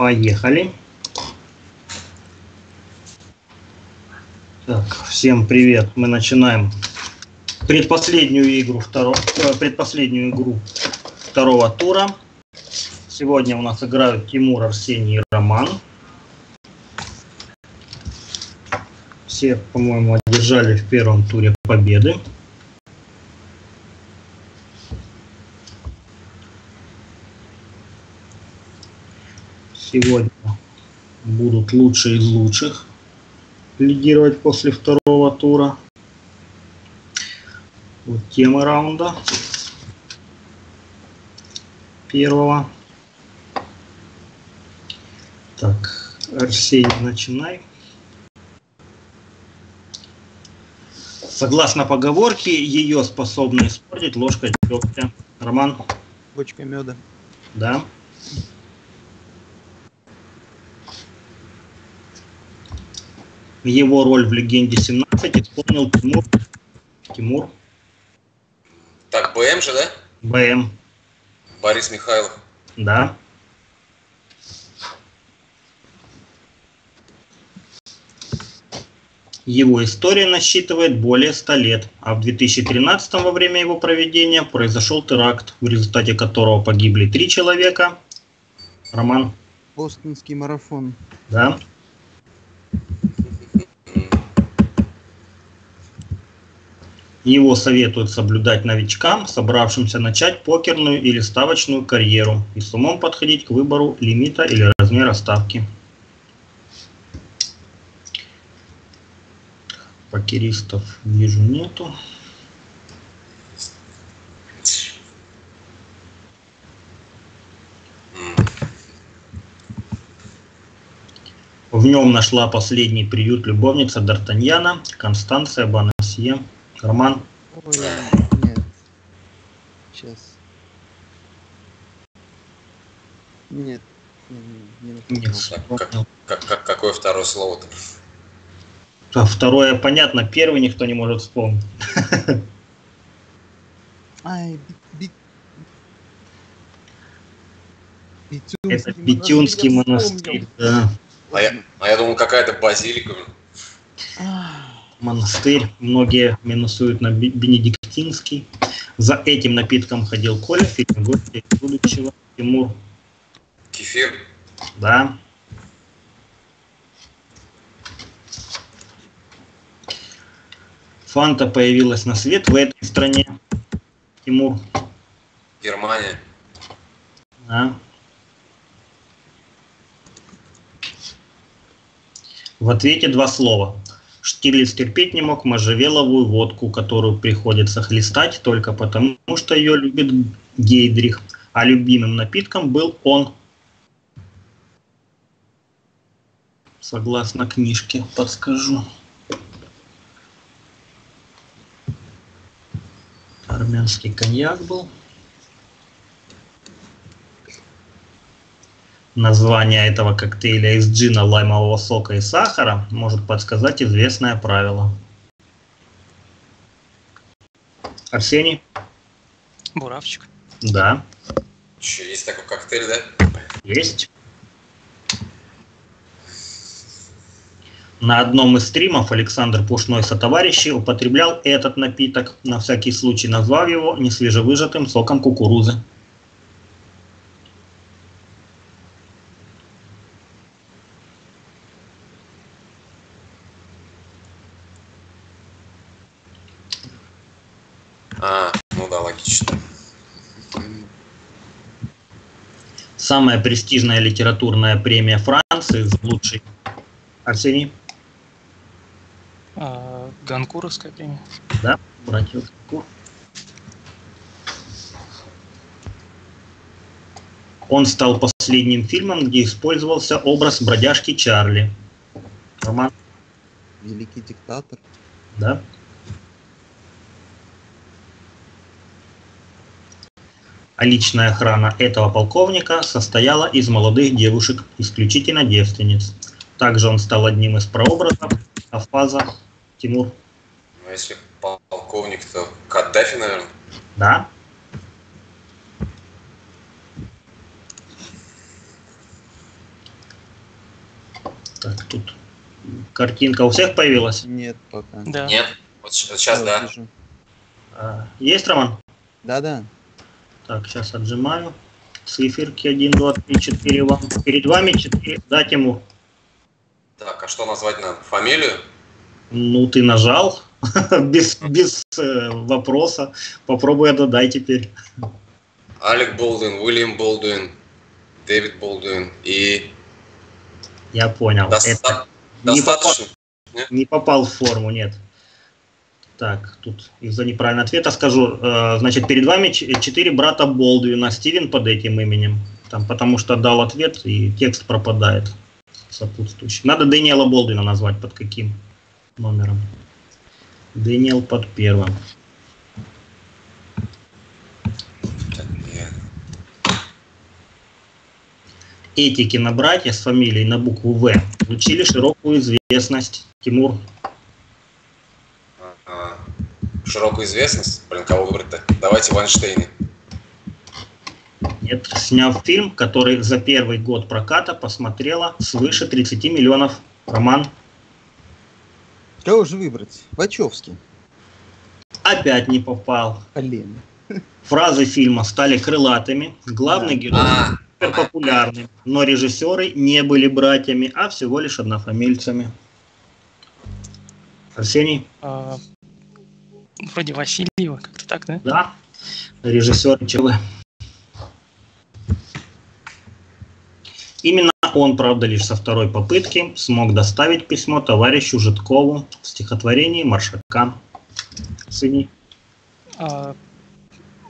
Поехали. Так, всем привет. Мы начинаем предпоследнюю игру второго, э, предпоследнюю игру второго тура. Сегодня у нас играют Тимур, Арсений и Роман. Все, по-моему, одержали в первом туре победы. Сегодня будут лучшие из лучших лидировать после второго тура. Вот тема раунда первого. Так, Арсений, начинай. Согласно поговорке, ее способны испортить ложка дегтя. Роман? Бочка меда. Да. Его роль в «Легенде 17» исполнил Тимур. Тимур. Так, БМ же, да? БМ. Борис Михайлов. Да. Его история насчитывает более 100 лет, а в 2013 во время его проведения произошел теракт, в результате которого погибли три человека. Роман? Бостонский марафон. Да. Его советуют соблюдать новичкам, собравшимся начать покерную или ставочную карьеру, и с умом подходить к выбору лимита или размера ставки. Покеристов вижу нету. В нем нашла последний приют любовница Д'Артаньяна, Констанция Бонасье. Роман? Ой, нет. Сейчас. Нет. Не, не Нет. как, как, как- какое второе слово-то? А Второе понятно, первый никто не может вспомнить. Ай, би- би- Битюнский Это Петюнский я монастырь. Да. А я, а я думал, какая-то базилика. Монастырь. Многие минусуют на Бенедиктинский. За этим напитком ходил Коля, фильм «Гости будущего». Тимур. Кефир. Да. Фанта появилась на свет в этой стране. Тимур. Германия. Да. В ответе два слова. Штирлиц терпеть не мог можжевеловую водку, которую приходится хлестать только потому, что ее любит Гейдрих, а любимым напитком был он. Согласно книжке, подскажу. Армянский коньяк был. Название этого коктейля из джина, лаймового сока и сахара может подсказать известное правило. Арсений? Буравчик. Да, Че, есть такой коктейль, да? есть. На одном из стримов Александр Пушной со товарищи употреблял этот напиток, на всякий случай назвав его несвежевыжатым соком кукурузы. А, ну да, логично. Самая престижная литературная премия Франции за лучший. Арсений? А, Ганкуровская премия. Да, братьев Кур. Он стал последним фильмом, где использовался образ бродяжки Чарли. Роман, Великий диктатор. да? А личная охрана этого полковника состояла из молодых девушек, исключительно девственниц. Также он стал одним из прообразов Афаза Тимур. Ну, если полковник, то Каддафи, наверное. Да? Картинка у всех появилась? Нет, пока. Да. Нет? Вот сейчас, да. вижу. А, Есть, Роман? Да-да. Так, сейчас отжимаю. Циферки 1, 2, 3, 4 вам. Перед вами 4. Да, Тимур? Так, а что назвать надо? Фамилию? Ну, ты нажал. без без э, вопроса. Попробуй отгадай теперь. Алек Болдуин, Уильям Болдуин, Дэвид Болдуин и... Я понял. Доста- Это не попал, Достаточно? не попал в форму, нет. Так, тут из-за неправильного ответа скажу. Э, Значит, перед вами четыре брата Болдуина. Стивен под этим именем. Там, потому что дал ответ, и текст пропадает сопутствующий. Надо Дэниела Болдуина назвать под каким номером. Дэниел под первым. Эти кинобратья с фамилией на букву В получили широкую известность. Тимур, Широкую известность? Блин, кого выбрать-то? Давайте Вайнштейна. нет, сняв фильм, который за первый год проката посмотрело свыше 30 миллионов. Роман, Кого же выбрать? Вачовский. опять не попал. Блин. Фразы фильма стали крылатыми, главный Да. герой А, супер популярный, но режиссеры не были братьями, а всего лишь однофамильцами. Арсений? А, вроде Васильева, как-то так, да? Да. Режиссер ЧВ. Именно он, правда, лишь со второй попытки смог доставить письмо товарищу Житкову в стихотворении Маршака. Сыни. А,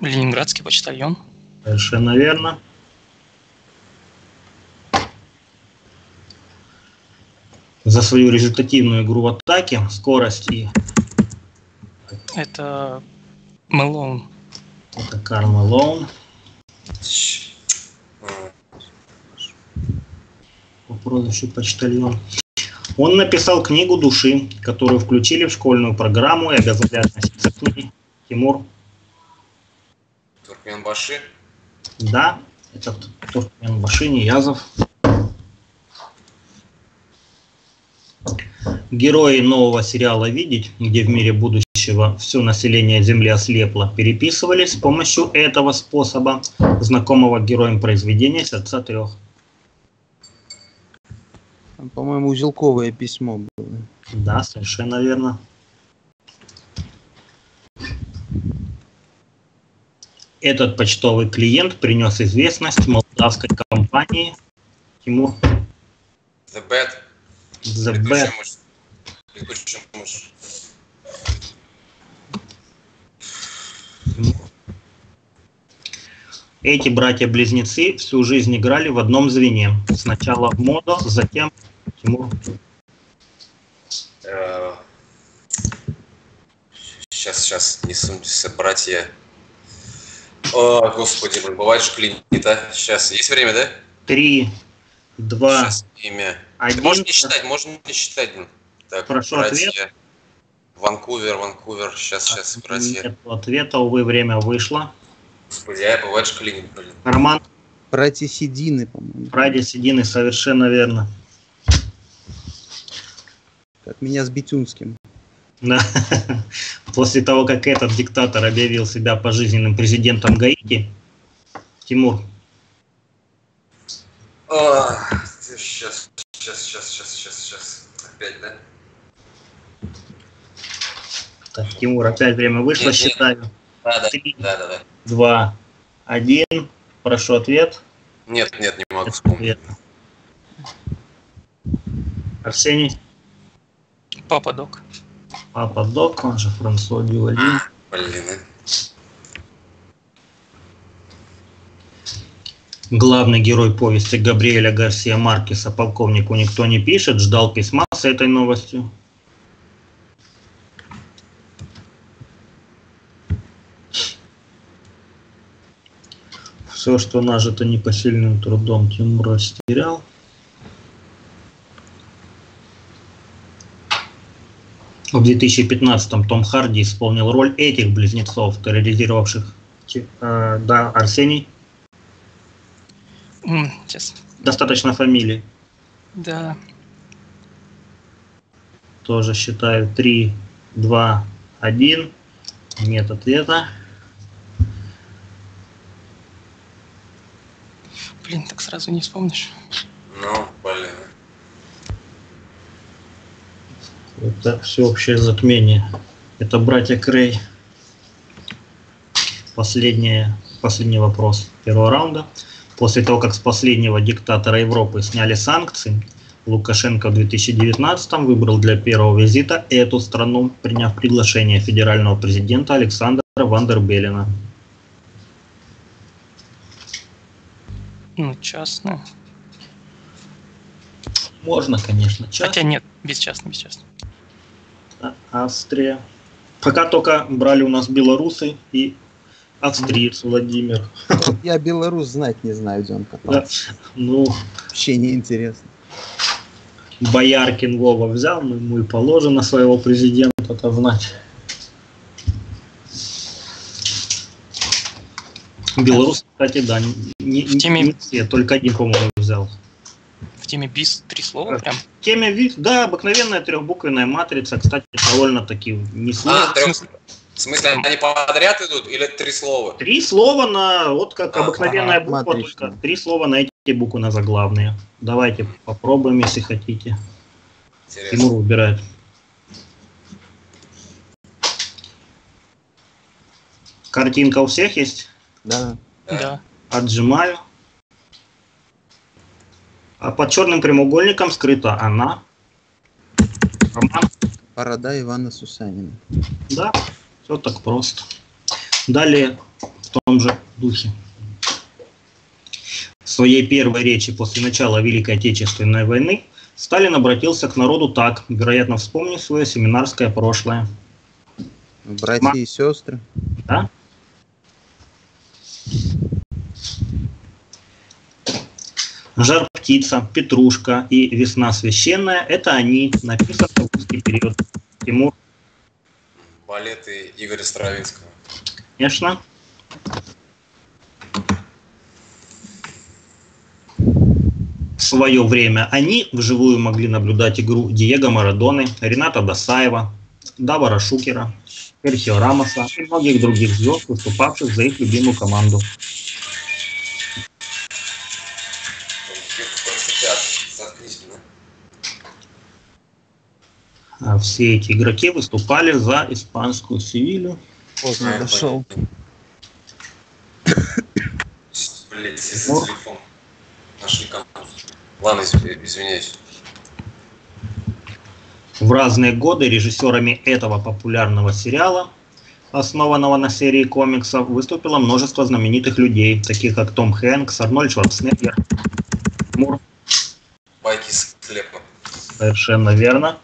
Ленинградский почтальон. Совершенно верно. За свою результативную игру в атаке, скорость и Это Мэлоун. это Карл Малоун. щ- м, по прозвищу почтальон. Он написал книгу души, которую включили в школьную программу и обязали относиться к ней. Тимур, Туркменбаши. да, это Туркмен Башини, Язов. Герои нового сериала «Видеть», где в мире будущего все население Земли ослепло, переписывались с помощью этого способа, знакомого героям произведения «Сердца трех». По-моему, узелковое письмо было. Да, совершенно верно. Этот почтовый клиент принес известность молдавской компании Тимур The Bad. The Bad. мышь. Летучий мышь. Эти братья-близнецы всю жизнь играли в одном звене. Сначала в моду, затем Тимур. Э, Сейчас, сейчас, не сумся, братья. О, господи, блин, бывает же клинит, а? Сейчас, есть время, да? Три, два, Сейчас, имя. один. Можно не считать, можно не считать. Так, Прошу братья. ответ. Ванкувер, Ванкувер, сейчас, сейчас, братья. Нет ответа, увы, время вышло. Господи, а бывает же клинит, блин. Роман Братья Седины, по-моему. Седины совершенно верно. Как меня с Бетюнским. Да. После того, как этот диктатор объявил себя пожизненным президентом Гаити, Тимур, Сейчас, сейчас, сейчас, сейчас, сейчас, сейчас. Опять, да? так, Тимур, опять время вышло, Нет, нет. считаю. Да, да, Три, да, да, да. Два, один. Прошу ответ. Нет, нет, не могу вспомнить. Арсений, Папа Док. папа Док, он же Франсуа Дювали. Блин, а. Главный герой повести Габриэля Гарсия Маркеса, полковнику никто не пишет, ждал письма с этой новостью. Все, что нажито непосильным трудом, Тимур растерял. В 2015-м Том Харди исполнил роль этих близнецов, терроризировавших э, да, Арсений. М, Сейчас. Достаточно фамилии. Да. Тоже считаю 3, 2, 1. Нет ответа. Блин, так сразу не вспомнишь. Ну, блин. Это всеобщее затмение. Это братья Крей. Последний, последний вопрос первого раунда. После того, как с последнего диктатора Европы сняли санкции, Лукашенко в 2019 выбрал для первого визита эту страну, приняв приглашение федерального президента Александра Вандербелена. Ну, частно. Можно, конечно, часто. Хотя нет, бесчастно, бесчастно. А- Австрия. Пока только брали у нас белорусы и австриец Владимир. Я белорус знать не знаю, где он Да. катался. Ну, Вообще не интересно. Бояркин Вова взял, ну, ему и положено своего президента-то знать. Белорус, кстати, да, не, В теме- не все, только один, по-моему, взял. В теме бис три слова прям. В теме ВИК, да, обыкновенная трехбуквенная матрица, кстати, довольно-таки несложная. А, трех... В смысле, они подряд идут или три слова? Три слова на, вот как Ага, обыкновенная буква, матричная. только три слова на эти буквы на заглавные. Давайте попробуем, если хотите. Интересно. Тимур выбирает. Картинка у всех есть? Да. Да. Отжимаю. А под черным прямоугольником скрыта она. Роман. Порода Ивана Сусанина. Да, все так просто. Далее в том же духе. В своей первой речи после начала Великой Отечественной войны Сталин обратился к народу так, вероятно, вспомнив свое семинарское прошлое. Братья Ма- и сестры. Да? Жар птица, Петрушка и Весна священная – это они, написаны в русский период. Тимур, Балеты Игоря Стравинского. конечно. В свое время они вживую могли наблюдать игру Диего Марадоны, Рената Досаева, Давара Шукера, Серхио Рамоса и многих других звезд, выступавших за их любимую команду. А все эти игроки выступали за испанскую Севилью. Поздно дошел. Блять, телефон. Нашли. Ладно, изв- извиняюсь. В разные годы режиссерами этого популярного сериала, основанного на серии комиксов, выступило множество знаменитых людей, таких как Том Хэнкс, Арнольд Шварценеггер. Мур, Байки с хлебом. совершенно верно.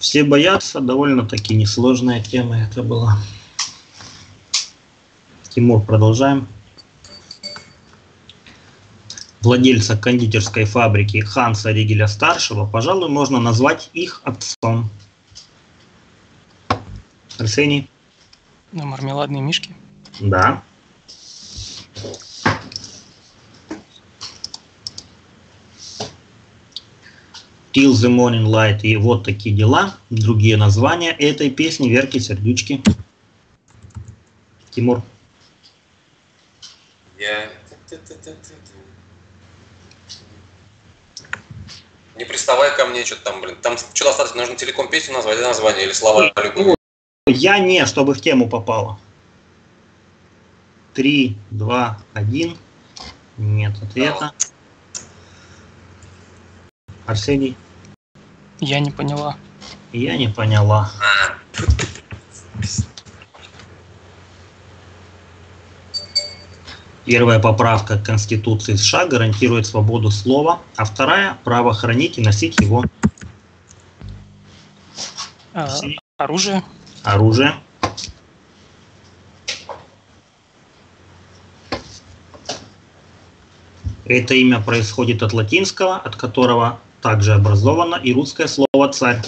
Все боятся, довольно-таки несложная тема это была. Тимур, продолжаем. Владельца кондитерской фабрики Ханса Ригеля старшего, пожалуй, можно назвать их отцом. Арсений? Ну, мармеладные мишки. Да. Till the Morning Light и вот такие дела. Другие названия этой песни Верки Сердючки. Тимур. Я... Не приставай ко мне, что-то там, блин. Там что достаточно, нужно целиком песню назвать, да, название, или слова любые. Я не, чтобы в тему попало. Три, два, один. Нет ответа. Арсений, Я не поняла. я не поняла. Первая поправка к Конституции США гарантирует свободу слова, а вторая – право хранить и носить его А, оружие. оружие. Это имя происходит от латинского, от которого также образовано и русское слово «царь».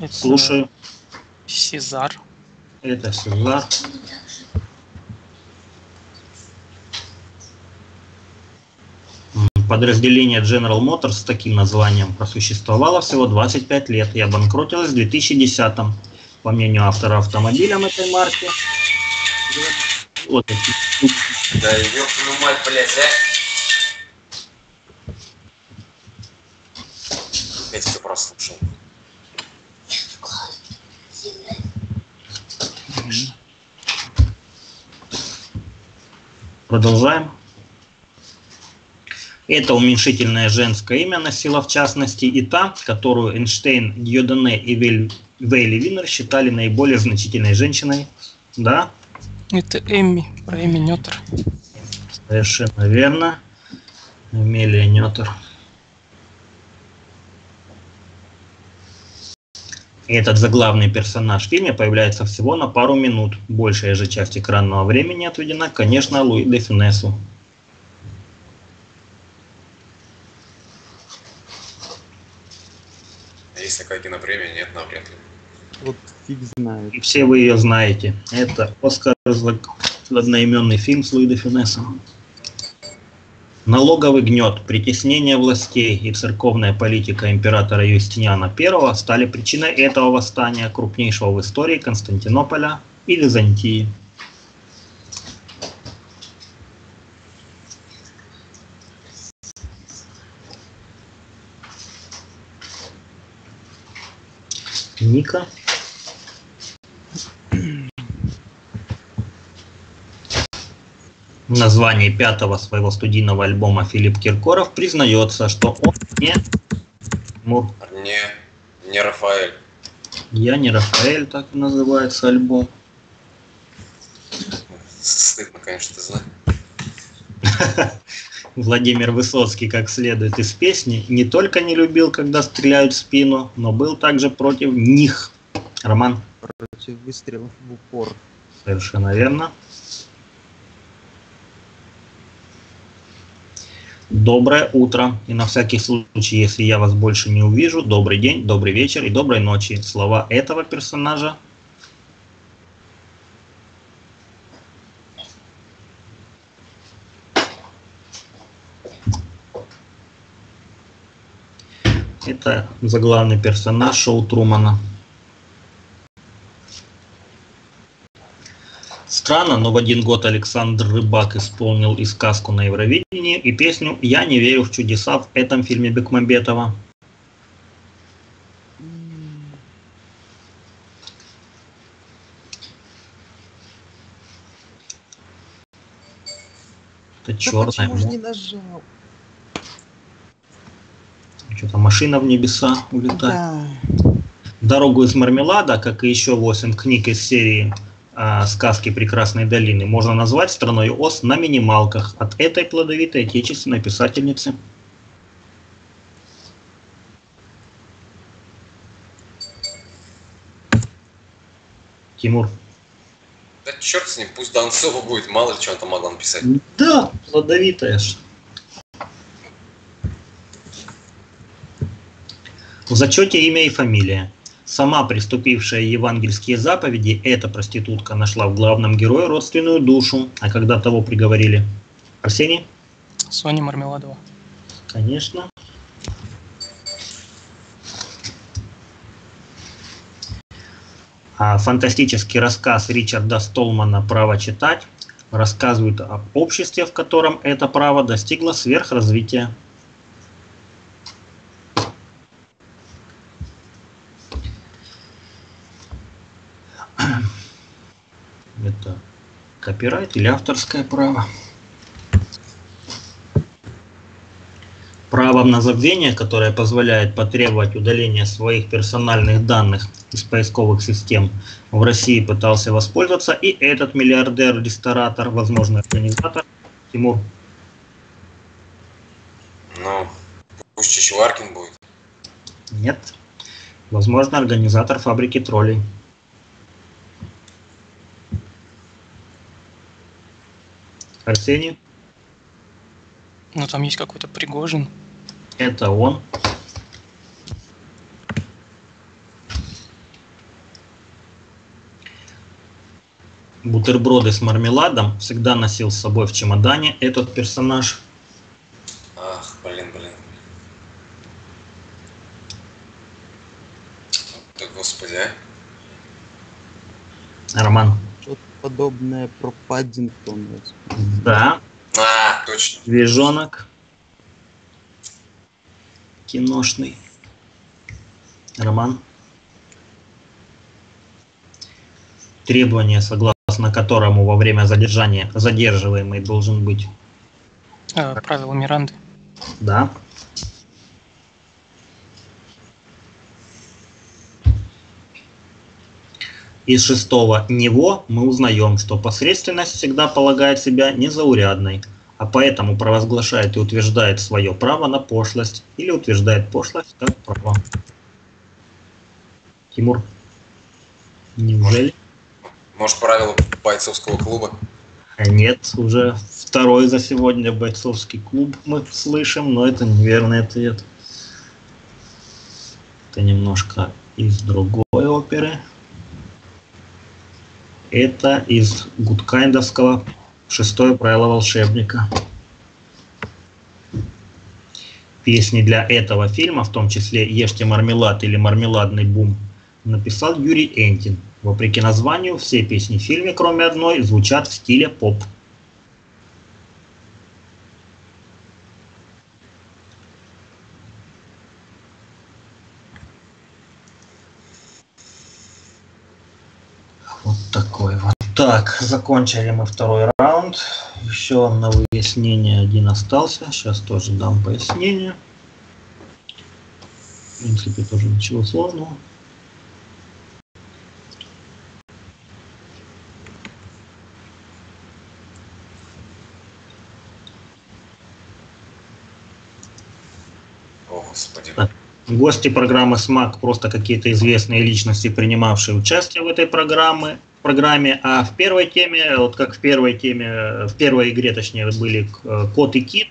Это Слушаю. Сезар. Это Сезар. Подразделение General Motors с таким названием просуществовало всего 25 лет и обанкротилось в 2010 -м. По мнению автора автомобилям этой марки, вот Да ёб твою мать, блядь, а! Опять все прослушал. Продолжаем. Это уменьшительное женское имя носила в частности и та, которую Эйнштейн, Дьодене и Вейли Винер считали наиболее значительной женщиной. Да, Это Эмми, про Эмми Нетер. совершенно верно. Эмилия Нетер. И Этот заглавный персонаж в фильме появляется всего на пару минут. Большая же часть экранного времени отведена, конечно, Луи де Финесу. А Есть такая кинопремия? Нет, навряд ли. Вот фиг знает. И все вы ее знаете. Это Оскар за одноименный фильм с Луи де Финесом. Налоговый гнет, притеснение властей и церковная политика императора Юстиниана I стали причиной этого восстания, крупнейшего в истории Константинополя и Византии. Ника. Названии пятого своего студийного альбома Филипп Киркоров признается, что он не Мур. Не, не Рафаэль. Я не Рафаэль, так и называется альбом. Стыдно, конечно, ты знаешь. Владимир Высоцкий, как следует из песни, не только не любил, когда стреляют в спину, но был также против них. Роман, Против выстрелов в упор. совершенно верно. Доброе утро. И на всякий случай, если я вас больше не увижу, добрый день, добрый вечер и доброй ночи. Слова этого персонажа Это заглавный персонаж шоу Трумана. Странно, но в один год Александр Рыбак исполнил и сказку на Евровидении, и песню «Я не верю в чудеса» в этом фильме Бекмамбетова. Это Да черная почему же не нажал? Что-то машина в небеса улетает. Да. Дорогу из мармелада, как и еще 8 книг из серии а, «Сказки прекрасной долины», можно назвать страной ос на минималках от этой плодовитой отечественной писательницы. Тимур. Да черт с ним, пусть Донцова будет, мало ли что он там могла написать. Да, плодовитая ж. В зачете имя и фамилия. Сама приступившая евангельские заповеди, эта проститутка нашла в главном герое родственную душу, а когда того приговорили. Арсений? Соня Мармеладова. Конечно. А фантастический рассказ Ричарда Столмана «Право читать» рассказывает об обществе, в котором это право достигло сверхразвития. Это копирайт или авторское право? Правом на забвение, которое позволяет потребовать удаления своих персональных данных из поисковых систем, в России пытался воспользоваться и этот миллиардер-ресторатор, возможно, организатор Тимур. Ну, пусть Чичваркин будет. Нет. Возможно, организатор фабрики троллей. Арсений? Ну там есть какой-то Пригожин. Это он. Бутерброды с мармеладом всегда носил с собой в чемодане этот персонаж. Ах, блин. Да господи, а. Роман. Подобное про Паддингтон. Да, А, точно. движонок. Киношный. Роман. Требование, согласно которому во время задержания задерживаемый должен быть. Э, правила Миранды. Да. Из шестого «него» мы узнаем, что посредственность всегда полагает себя незаурядной, а поэтому провозглашает и утверждает свое право на пошлость или утверждает пошлость как право. Тимур, неужели? Может, правила бойцовского клуба? А Нет, уже второй за сегодня бойцовский клуб мы слышим, но это неверный ответ. Это немножко из другой оперы. Это из Гудкайндовского «Шестое правило волшебника». Песни для этого фильма, в том числе «Ешьте мармелад» или «Мармеладный бум», написал Юрий Энтин. Вопреки названию, все песни в фильме, кроме одной, звучат в стиле поп. Вот такой вот. Так, закончили мы второй раунд. Еще на выяснение один остался. Сейчас тоже дам пояснение. В принципе, тоже ничего сложного. О, господи. Гости программы СМАК просто какие-то известные личности, принимавшие участие в этой программе, программе. А в первой теме, вот как в первой теме, в первой игре, точнее, были э, кот и кит,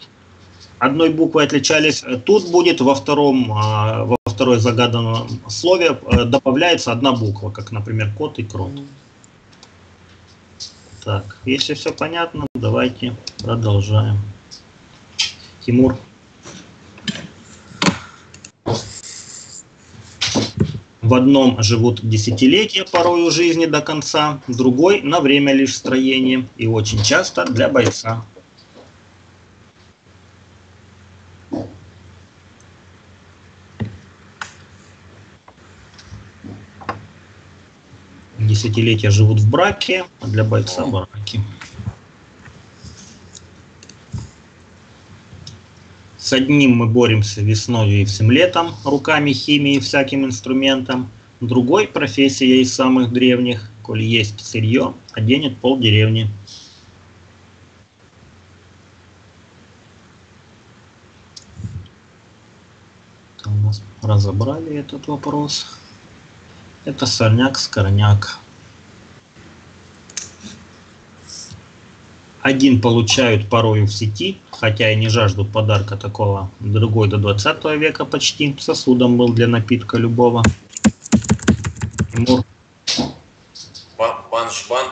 одной буквой отличались. Тут будет во втором, а, во второй загаданном слове э, добавляется одна буква, как, например, кот и крот. Так, если все понятно, давайте продолжаем. Тимур. В одном живут десятилетия порою жизни до конца, другой на время лишь строения и очень часто для бойца. Десятилетия живут в браке, а для бойца браки. С одним мы боремся весной и всем летом, руками, химией, всяким инструментом. Другой профессия из самых древних, коль есть сырье, оденет пол деревни. Разобрали этот вопрос. Это сорняк-скорняк. Один получают порою в сети, хотя и не жаждут подарка такого. Другой до 20 века почти сосудом был для напитка любого. Бан, банш-бан.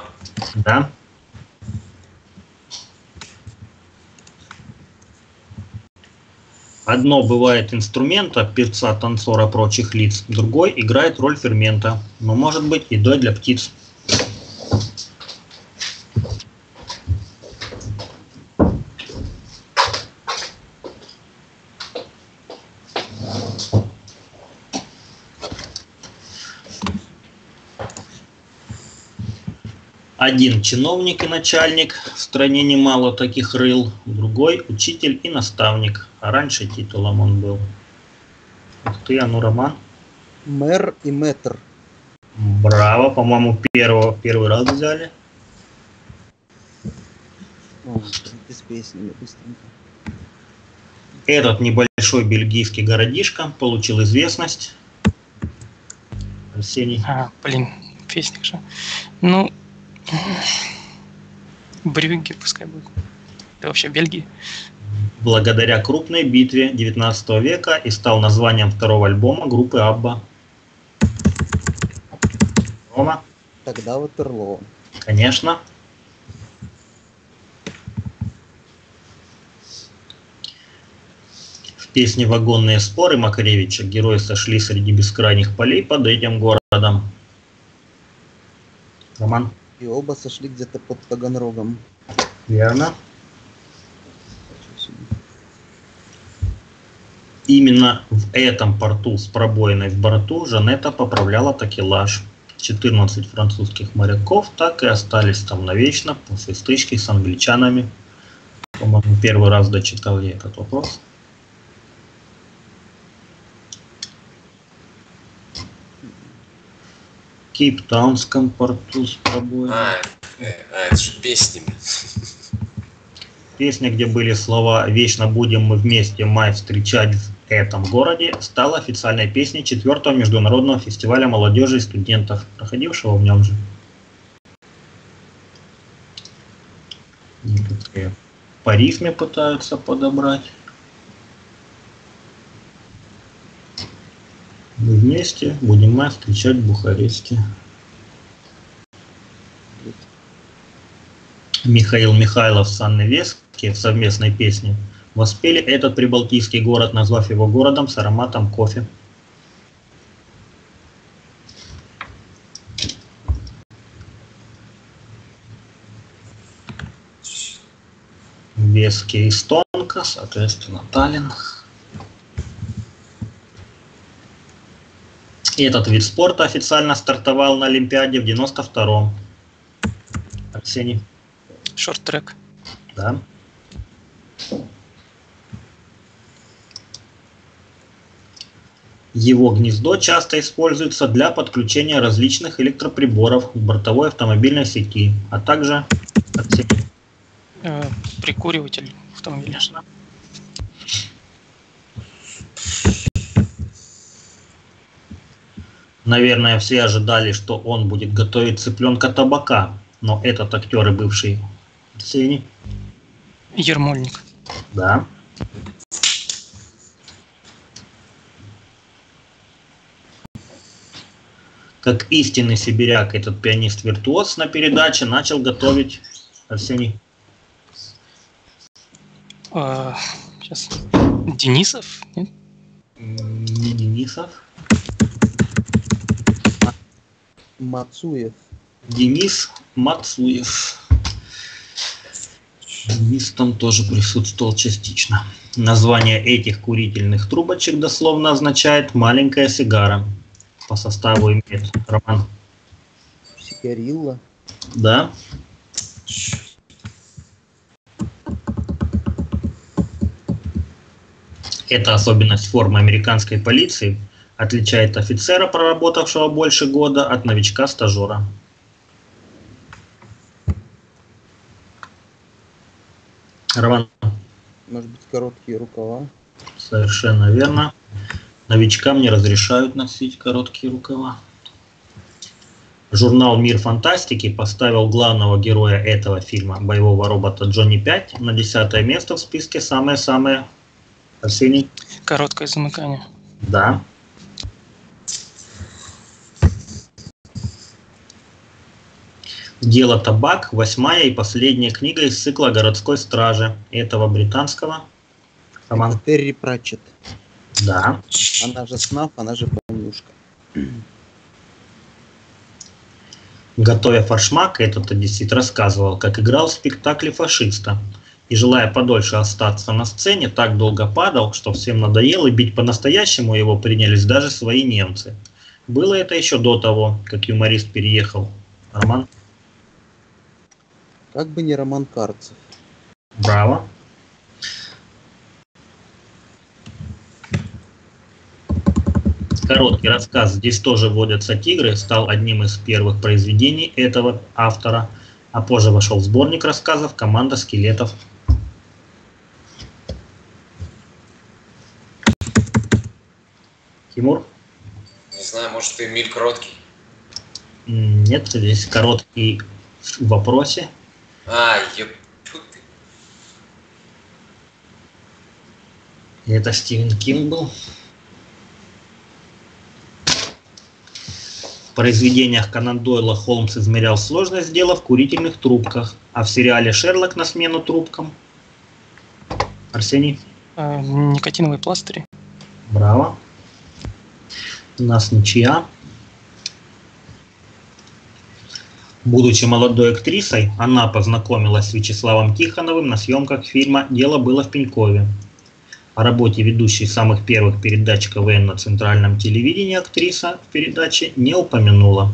да? Одно бывает инструмента, певца, танцора, прочих лиц, другой играет роль фермента, но может быть едой для птиц. Один чиновник и начальник, в стране немало таких рыл, другой учитель и наставник, а раньше титулом он был. Ух ты, а ну, Роман. Мэр и мэтр. Браво, по-моему, первого, первый раз взяли. О, с песнями быстренько. Этот небольшой бельгийский городишко получил известность. Арсений. А, блин, песня же. Ну, Брюгге пускай будет. Да вообще Бельгии. благодаря крупной битве 19 века и стал названием второго альбома группы Абба. Рома, Тогда Ватерлоо. конечно. В песне «Вагонные споры» Макаревича герои сошли среди бескрайних полей под этим городом. Роман, И оба сошли где-то под Таганрогом. верно? Именно в этом порту с пробоиной в борту Жанетта поправляла такелаж. 14 французских моряков так и остались там навечно после стычки с англичанами. По-моему, первый раз дочитал я этот вопрос. Кейптаунском порту с пробоиной. А, э, а, это же песнями. Песня, где были слова «Вечно будем мы вместе май встречать в этом городе», стала официальной песней четвертого международного фестиваля молодежи и студентов, проходившего в нем же. Некоторые по рифме пытаются подобрать. Мы вместе будем май встречать в. Михаил Михайлов с Анной Вески в совместной песне воспели этот прибалтийский город, назвав его городом с ароматом кофе. Вески и Стонка, соответственно, Таллин. Этот вид спорта официально стартовал на Олимпиаде в 92-м. Арсений, Шорт-трек. да? Его гнездо часто используется для подключения различных электроприборов к бортовой автомобильной сети, а также Э, прикуриватель автомобиля. Наверное, все ожидали, что он будет готовить цыпленка табака, но этот актер и бывший Арсений, Ермольник. да. Как истинный сибиряк, этот пианист-виртуоз на передаче начал готовить Арсений. Сейчас. Денисов? Нет? м, Не Денисов. Мацуев. Денис Мацуев. Денис там тоже присутствовал частично. Название этих курительных трубочек дословно означает «маленькая сигара». По составу имеет роман. Сигарилла. Да? Эта особенность формы американской полиции отличает офицера, проработавшего больше года, от новичка-стажера. Роман, Может быть, короткие рукава. совершенно верно. Новичкам не разрешают носить короткие рукава. Журнал «Мир фантастики» поставил главного героя этого фильма, боевого робота Джонни 5, на десятое место в списке «Самое-самое». Арсений? Короткое замыкание. Да. Дело табак, восьмая и последняя книга из цикла городской стражи этого британского. Роман? Это Терри Пратчет. Да. Она же Снаф, она же Помнюшка. Готовя форшмак, этот одессит рассказывал, как играл в спектакле фашиста. И желая подольше остаться на сцене, так долго падал, что всем надоело, и бить по-настоящему его принялись даже свои немцы. Было это еще до того, как юморист переехал. Роман? Как бы не Роман Карцев. Браво. Короткий рассказ «Здесь тоже водятся тигры» стал одним из первых произведений этого автора, а позже вошел в сборник рассказов «Команда скелетов». Тимур? Не знаю, может, Эмиль Кроткий. М, Нет, здесь короткий в вопросе. А, еб... тьфу ты. И это Стивен Кинг был. В произведениях Конан Дойла Холмс измерял сложность дела в курительных трубках, а в сериале «Шерлок» на смену трубкам. Арсений? Э, никотиновые пластыри. Браво. У нас ничья. Будучи молодой актрисой, она познакомилась с Вячеславом Тихоновым на съемках фильма «Дело было в Пенькове». О работе ведущей самых первых передач КВН на центральном телевидении актриса в передаче не упомянула.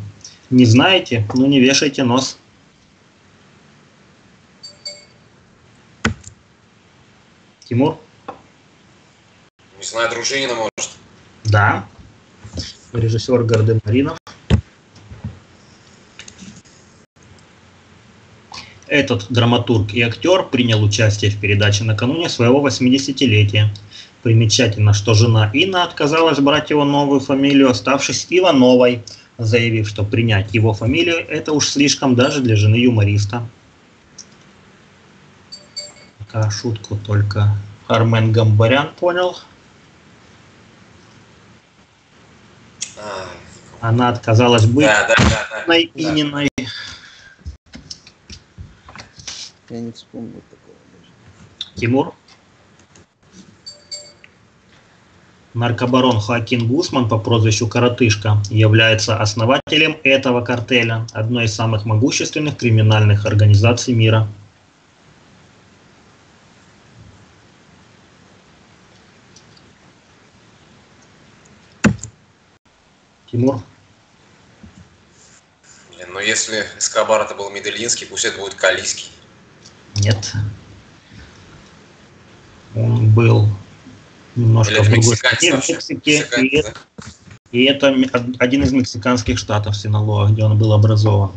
Не знаете? Ну не вешайте нос. Тимур? Не знаю, Дружинина, может. Да. Режиссер Гардемаринов. Этот драматург и актер принял участие в передаче накануне своего 80-летия. Примечательно, что жена Инна отказалась брать его новую фамилию, оставшись Ивановой, заявив, что принять его фамилию – это уж слишком даже для жены юмориста. Пока шутку только Армен Гамбарян понял. А, Она отказалась быть да, да, да, да. Ининой. Я не вспомнил такого даже. Тимур. Наркобарон Хоакин Гусман по прозвищу Коротышка является основателем этого картеля, одной из самых могущественных криминальных организаций мира. Тимур. Блин, ну если Эскобар это был Медельинский, пусть это будет Калийский. Нет. Он был немножко Или в другой стране, в. Мексике, и, да? и это один из мексиканских штатов Синалоа, где он был образован.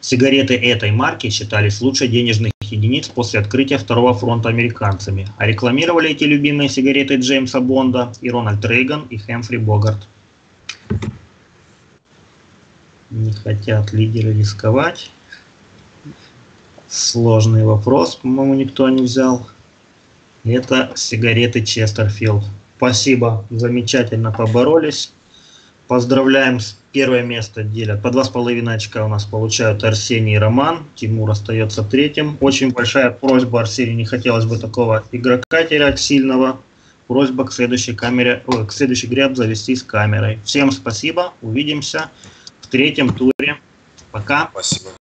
Сигареты этой марки считались лучшей денежных единиц после открытия Второго фронта американцами, а рекламировали эти любимые сигареты Джеймса Бонда и Рональд Рейган и Хэмфри Богарт. Не хотят лидеры рисковать. Сложный вопрос, по-моему, никто не взял. Это сигареты Честерфилд. Спасибо, замечательно поборолись. Поздравляем с первое место делят. По два с половиной очка у нас получают Арсений и Роман. Тимур остается третьим. Очень большая просьба, Арсений, не хотелось бы такого игрока терять сильного. Просьба к следующей камере, ой, к следующей игре обзавестись камерой. Всем спасибо, увидимся в третьем туре. Пока. Спасибо.